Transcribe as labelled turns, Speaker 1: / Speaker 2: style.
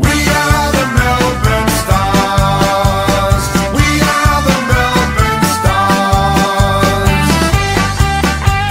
Speaker 1: We are.